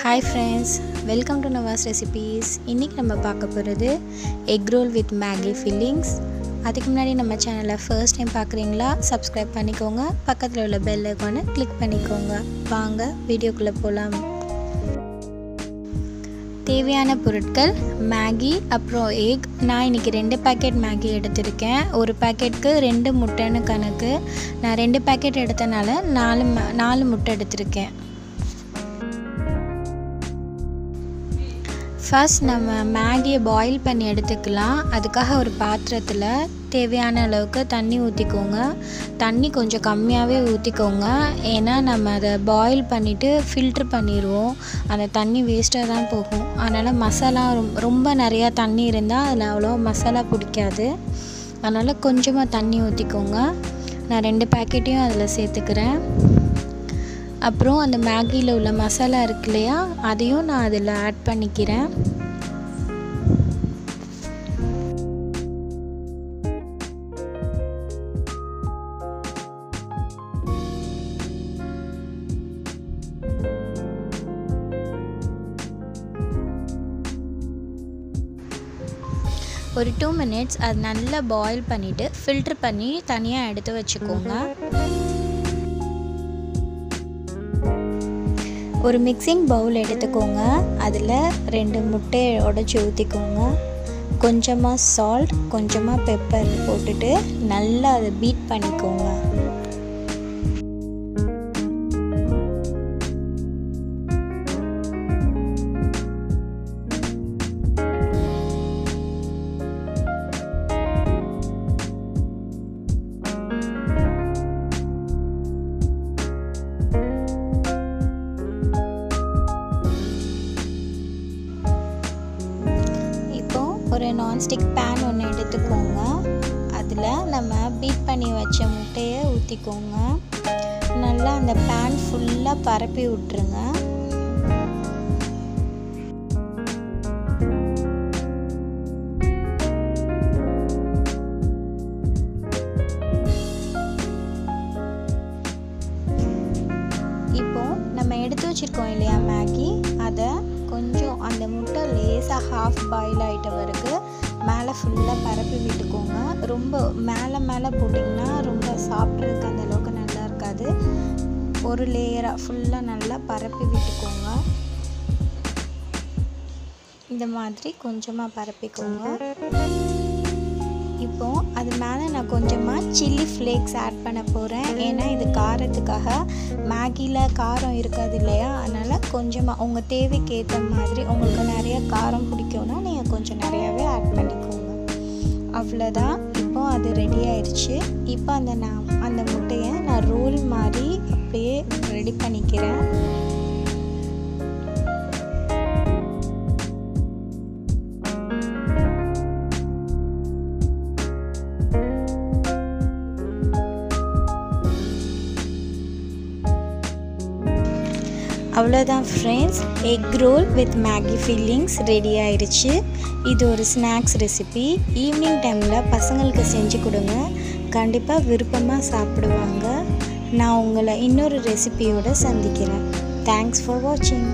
Hi friends welcome to Nawaz recipes இன்றைக்கி நம்ம பார்க்க போகிறது egg roll with Maggi fillings அதுக்கு முன்னாடி நம்ம சேனலை ஃபர்ஸ்ட் டைம் பார்க்குறீங்களா சப்ஸ்கிரைப் பண்ணிக்கோங்க. பக்கத்தில் உள்ள பெல் ஐக்கானை கிளிக் பண்ணிக்கோங்க. வாங்க வீடியோக்குள்ளே போகலாம் தேவையான பொருட்கள் மேகி அப்புறம் எக் நான் இன்றைக்கி ரெண்டு பேக்கெட் மேகி எடுத்திருக்கேன். ஒரு பேக்கெட்டுக்கு ரெண்டு முட்டைன்னு கணக்கு. நான் ரெண்டு பேக்கெட் எடுத்தனால நாலு நாலு முட்டை எடுத்திருக்கேன். ஃபர்ஸ்ட் நம்ம மேகியை பாயில் பண்ணி எடுத்துக்கலாம். அதுக்காக ஒரு பாத்திரத்தில் தேவையான அளவுக்கு தண்ணி ஊற்றிக்கோங்க தண்ணி கொஞ்சம் கம்மியாகவே ஊற்றிக்கோங்க ஏன்னா நம்ம அதை பாயில் பண்ணிவிட்டு ஃபில்ட்ரு பண்ணிடுவோம். அந்த தண்ணி வேஸ்ட்டாக தான் போகும். அதனால் மசாலா ரொம்ப நிறையா தண்ணி இருந்தால் அதில் அவ்வளோ மசாலா பிடிக்காது. அதனால் கொஞ்சமாக தண்ணி ஊற்றிக்கோங்க நான் ரெண்டு பேக்கெட்டையும் அதில் சேர்த்துக்கிறேன். அப்புறம் அந்த மேகியில் உள்ள மசாலா இருக்கு இல்லையா அதையும் நான் அதில் ஆட் பண்ணிக்கிறேன். ஒரு டூ மினிட்ஸ் அது நல்லா பாயில் பண்ணிவிட்டு ஃபில்ட்ரு பண்ணி தனியாக எடுத்து வச்சுக்கோங்க. ஒரு மிக்சிங் பவுல் எடுத்துக்கோங்க. அதில் ரெண்டு முட்டையை உடச்சி ஊற்றிக்கோங்க கொஞ்சமாக சால்ட் கொஞ்சமாக பெப்பர் போட்டுட்டு நல்லா அதை பீட் பண்ணிக்கோங்க. ஒரு நான்ஸ்டிக் பேன் ஒன்று எடுத்துக்கோங்க. அதில் நம்ம பீட் பண்ணி வச்ச முட்டையை ஊற்றிக்கோங்க நல்லா அந்த பேன் ஃபுல்லாக பரப்பி விட்ருங்க இப்போ நம்ம எடுத்து வச்சுருக்கோம் இல்லையா மேகி அதை கொஞ்சம் அந்த முட்டை லேசாக ஹாஃப் பாயில் ஆகிட்ட பிறகு மேலே ஃபுல்லாக பரப்பி விட்டுக்கோங்க. ரொம்ப மேலே மேலே போட்டிங்கன்னா ரொம்ப சாப்பிட்றதுக்கு அந்த அளவுக்கு நல்லா இருக்காது. ஒரு லேயராக ஃபுல்லாக நல்லா பரப்பி விட்டுக்கோங்க. இந்த மாதிரி கொஞ்சமாக பரப்பிக்கோங்க. இப்போது அது மேலே நான் கொஞ்சமாக சில்லி ஃப்ளேக்ஸ் ஆட் பண்ண போகிறேன் ஏன்னா இது காரத்துக்காக மேகியில் காரம் இருக்காது இல்லையா? அதனால் கொஞ்சமாக உங்கள் தேவைக்கு ஏற்ற மாதிரி உங்களுக்கு நிறைய காரம் பிடிக்கும்னா நீங்கள் கொஞ்சம் நிறையாவே ஆட் பண்ணிக்கோங்க. அவ்வளோதான் இப்போது அது ரெடி ஆயிடுச்சு இப்போ அந்த நான் அந்த முட்டையை நான் ரோல் மாதிரி அப்படியே ரெடி பண்ணிக்கிறேன். அவ்வளோதான் friends egg roll with Maggi fillings ready ஆயிடுச்சு இது ஒரு ஸ்நாக்ஸ் ரெசிபி ஈவினிங் டைமில் பசங்களுக்கு செஞ்சு கொடுங்க. கண்டிப்பாக விருப்பமாக சாப்பிடுவாங்க. நான் உங்களை இன்னொரு ரெசிபியோடு சந்திக்கிறேன். தேங்க்ஸ் ஃபார் வாட்சிங்